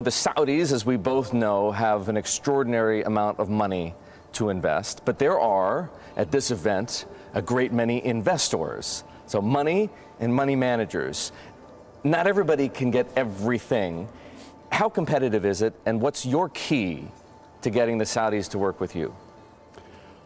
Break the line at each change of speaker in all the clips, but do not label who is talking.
The Saudis, as we both know, have an extraordinary amount of money to invest, but there are, at this event, a great many investors. So, money and money managers. Not everybody can get everything. How competitive is it, and what's your key to getting the Saudis to work with you?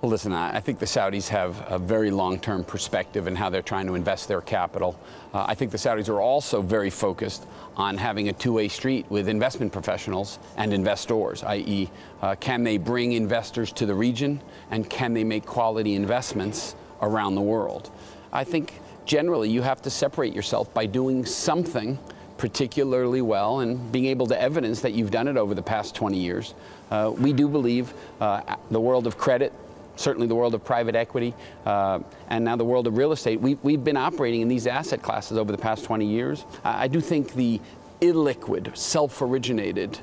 Well, listen, I think the Saudis have a very long term perspective in how they're trying to invest their capital. Uh, I think the Saudis are also very focused on having a two way street with investment professionals and investors, i.e., uh, can they bring investors to the region and can they make quality investments around the world? I think generally you have to separate yourself by doing something particularly well and being able to evidence that you've done it over the past 20 years. Uh, we do believe uh, the world of credit certainly the world of private equity, uh, and now the world of real estate. We, we've been operating in these asset classes over the past 20 years. I, I do think the illiquid, self originated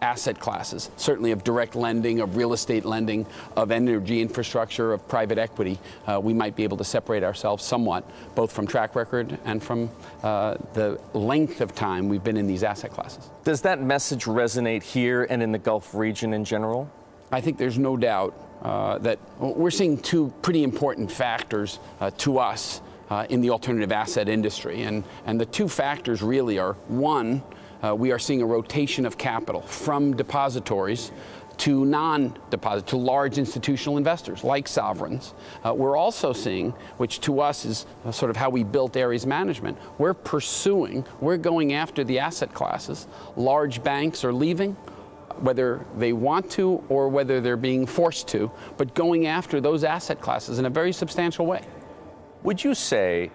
asset classes, certainly of direct lending, of real estate lending, of energy infrastructure, of private equity, uh, we might be able to separate ourselves somewhat, both from track record and from uh, the length of time we've been in these asset classes.
Does that message resonate here and in the Gulf region in general?
I think there's no doubt uh, that we're seeing two pretty important factors uh, to us uh, in the alternative asset industry. And, and the two factors really are one, uh, we are seeing a rotation of capital from depositories to non-deposit, to large institutional investors like sovereigns. Uh, we're also seeing, which to us is uh, sort of how we built Ares Management, we're pursuing, we're going after the asset classes. Large banks are leaving, whether they want to or whether they're being forced to, but going after those asset classes in a very substantial way.
Would you say,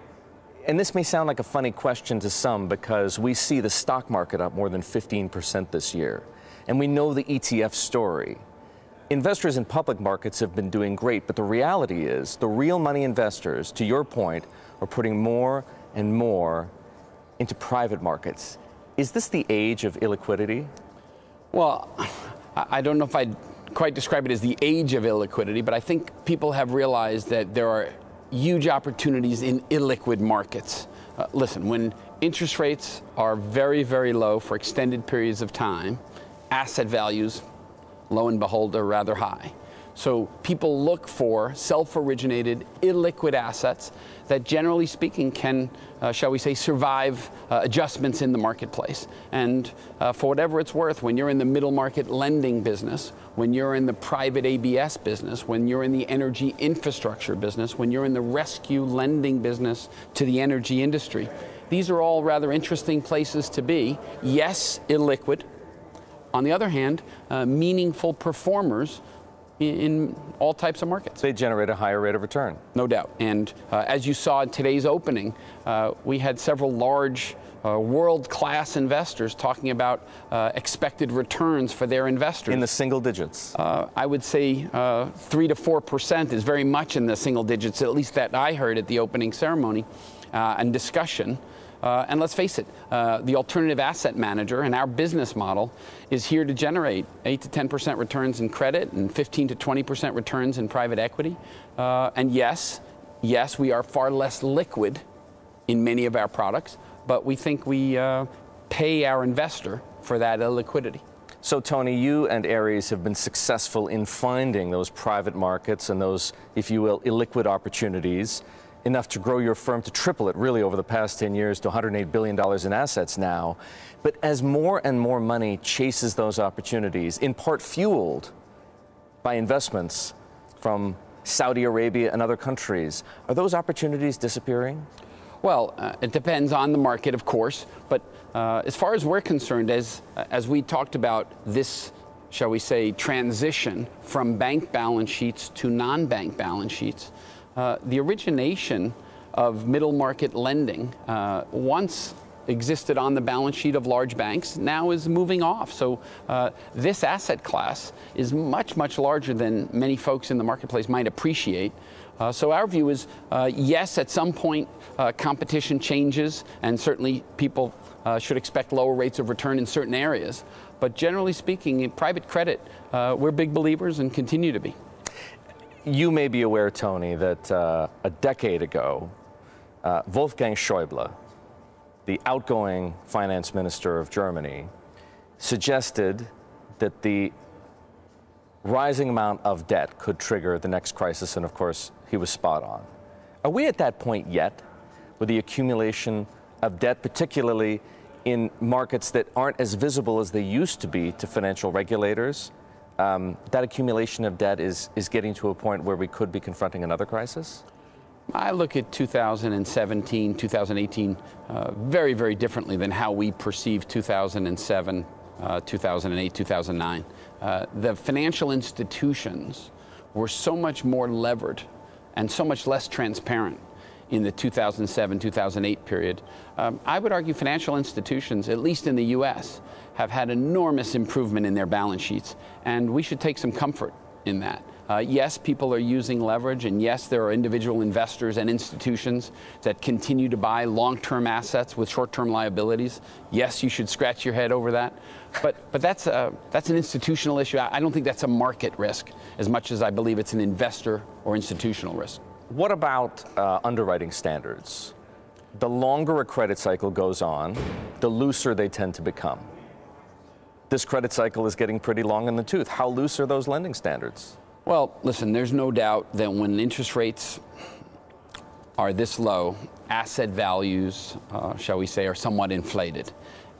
and this may sound like a funny question to some because we see the stock market up more than 15% this year, and we know the ETF story. Investors in public markets have been doing great, but the reality is the real money investors, to your point, are putting more and more into private markets. Is this the age of illiquidity?
Well, I don't know if I'd quite describe it as the age of illiquidity, but I think people have realized that there are huge opportunities in illiquid markets. Uh, listen, when interest rates are very, very low for extended periods of time, asset values, lo and behold, are rather high. So people look for self originated, illiquid assets that, generally speaking, can, uh, shall we say, survive uh, adjustments in the marketplace. And uh, for whatever it's worth, when you're in the middle market lending business, when you're in the private ABS business, when you're in the energy infrastructure business, when you're in the rescue lending business to the energy industry, these are all rather interesting places to be. Yes, illiquid. On the other hand, uh, meaningful performers in, all types of markets.
They generate a higher rate of return.
No doubt. And uh, as you saw in today's opening, uh, we had several large uh, world class investors talking about uh, expected returns for their investors.
In the single digits?
Uh, I would say uh, 3 to 4% is very much in the single digits, at least that I heard at the opening ceremony and discussion. Uh, and let's face it, uh, the alternative asset manager and our business model is here to generate 8 to 10% returns in credit and 15 to 20% returns in private equity. Uh, and yes, yes, we are far less liquid in many of our products, but we think we uh, pay our investor for that liquidity.
So, Tony, you and Ares have been successful in finding those private markets and those, if you will, illiquid opportunities enough to grow your firm to triple it really over the past 10 years to $108 billion in assets now. But as more and more money chases those opportunities, in part fueled by investments from Saudi Arabia and other countries, are those opportunities disappearing?
Well, uh, it depends on the market, of course. But uh, as far as we're concerned, as, as we talked about this, shall we say, transition from bank balance sheets to non bank balance sheets, uh, the origination of middle market lending uh, once existed on the balance sheet of large banks now is moving off. So uh, this asset class is much, much larger than many folks in the marketplace might appreciate. Uh, so our view is uh, yes, at some point uh, competition changes, and certainly people uh, should expect lower rates of return in certain areas. But generally speaking, in private credit, we're big believers and continue to be.
You may be aware, Tony, that uh, a decade ago, uh, Wolfgang Schäuble, the outgoing finance minister of Germany, suggested that the rising amount of debt could trigger the next crisis, and of course, he was spot on. Are we at that point yet with the accumulation of debt, particularly in markets that aren't as visible as they used to be to financial regulators? Um, that accumulation of debt is, is getting to a point where we could be confronting another crisis?
I look at 2017, 2018 uh, very, very differently than how we perceived 2007, uh, 2008, 2009. Uh, the financial institutions were so much more levered and so much less transparent in the 2007 2008 period. Um, I would argue financial institutions, at least in the US, have had enormous improvement in their balance sheets, and we should take some comfort in that. Uh, yes, people are using leverage, and yes, there are individual investors and institutions that continue to buy long term assets with short term liabilities. Yes, you should scratch your head over that. But, but that's, a, that's an institutional issue. I don't think that's a market risk as much as I believe it's an investor or institutional risk.
What about uh, underwriting standards? The longer a credit cycle goes on, the looser they tend to become. This credit cycle is getting pretty long in the tooth. How loose are those lending standards?
Well, listen, there's no doubt that when interest rates are this low, asset values, uh, shall we say, are somewhat inflated.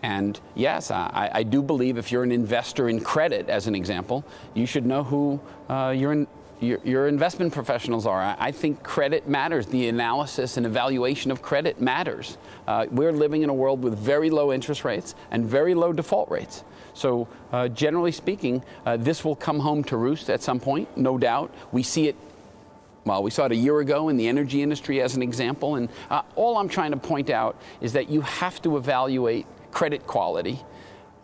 And yes, I, I, do believe if you're an investor in credit, as an example, you should know who uh, in, your, your, investment professionals are. I, think credit matters. The analysis and evaluation of credit matters. Uh, we're living in a world with very low interest rates and very low default rates. So, uh, generally speaking, uh, this will come home to roost at some point, no doubt. We see it well, we saw it a year ago in the energy industry as an example. And uh, all I'm trying to point out is that you have to evaluate credit quality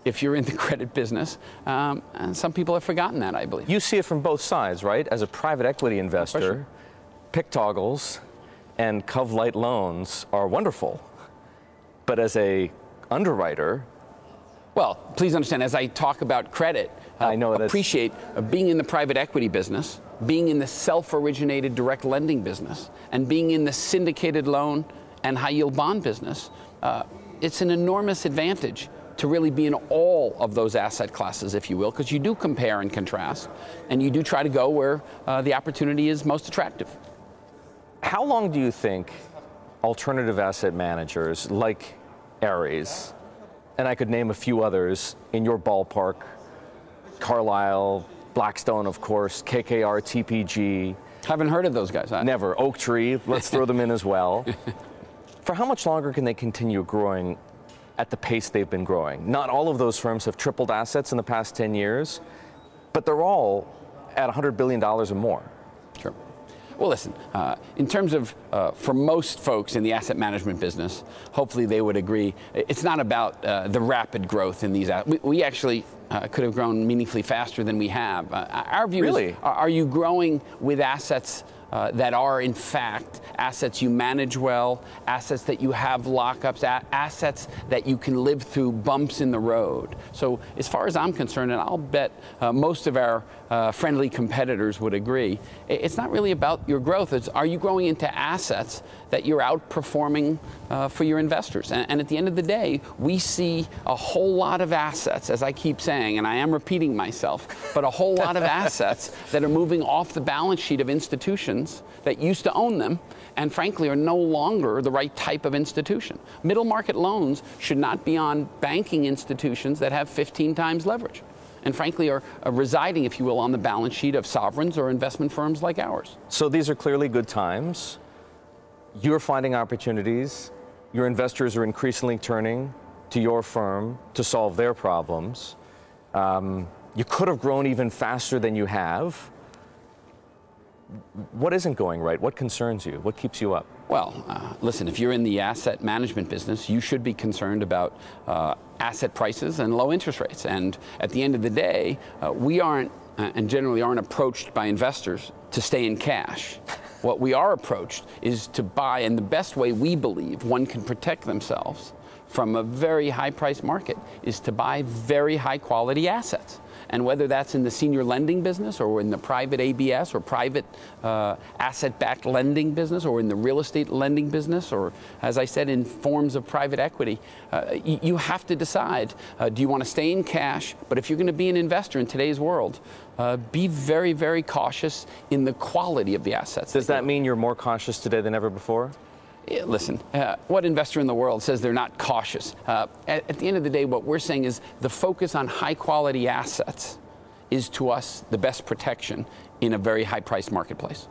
if you're in the credit business. Um, and some people have forgotten that, I believe.
You see it from both sides, right? As a private equity investor, PIK toggles and Cov-Lite loans are wonderful. But as a underwriter,
well, please understand, as I talk about credit, uh, I know appreciate uh, being in the private equity business, being in the self-originated direct lending business, and being in the syndicated loan and high yield bond business. Uh, it's an enormous advantage to really be in all of those asset classes, if you will, because you do compare and contrast, and you do try to go where uh, the opportunity is most attractive.
How long do you think alternative asset managers like Ares and I could name a few others in your ballpark Carlyle, Blackstone, of course, KKR, TPG.
Haven't heard of those guys. Huh?
Never. Oaktree, let's throw them in as well. For how much longer can they continue growing at the pace they've been growing? Not all of those firms have tripled assets in the past 10 years, but they're all at $100 billion or more.
Sure. Well, listen, uh, in terms of, uh, for most folks in the asset management business, hopefully they would agree, it's not about uh, the rapid growth in these. We, we actually uh, could have grown meaningfully faster than we have. Uh, our view
really?
is, are you growing with assets uh, that are, in fact, assets you manage well, assets that you have lockups, a- assets that you can live through bumps in the road. So, as far as I'm concerned, and I'll bet uh, most of our uh, friendly competitors would agree, it's not really about your growth. It's are you growing into assets that you're outperforming uh, for your investors? And, and at the end of the day, we see a whole lot of assets, as I keep saying, and I am repeating myself, but a whole lot of assets that are moving off the balance sheet of institutions that used to own them and frankly are no longer the right type of institution. Middle market loans should not be on banking institutions that have 15 times leverage and frankly are, residing, if you will, on the balance sheet of sovereigns or investment firms like ours.
So these are clearly good times. You're finding opportunities. Your investors are increasingly turning to your firm to solve their problems. Um, you could have grown even faster than you have what isn't going right? What concerns you? What keeps you up?
Well, uh, listen, if you're in the asset management business, you should be concerned about uh, asset prices and low interest rates. And at the end of the day, uh, we aren't, uh, and generally aren't approached by investors to stay in cash. What we are approached is to buy, and the best way we believe one can protect themselves from a very high price market is to buy very high quality assets. And whether that's in the senior lending business or in the private ABS or private uh, asset backed lending business or in the real estate lending business or, as I said, in forms of private equity, uh, you, you, have to decide uh, do you want to stay in cash? But if you're going to be an investor in today's world, uh, be very, very cautious in the quality of the assets.
Does that mean you're more cautious today than ever before?
Listen, uh, what investor in the world says they're not cautious? Uh, at, at the end of the day, what we're saying is the focus on high quality assets is to us the best protection in a very high priced marketplace.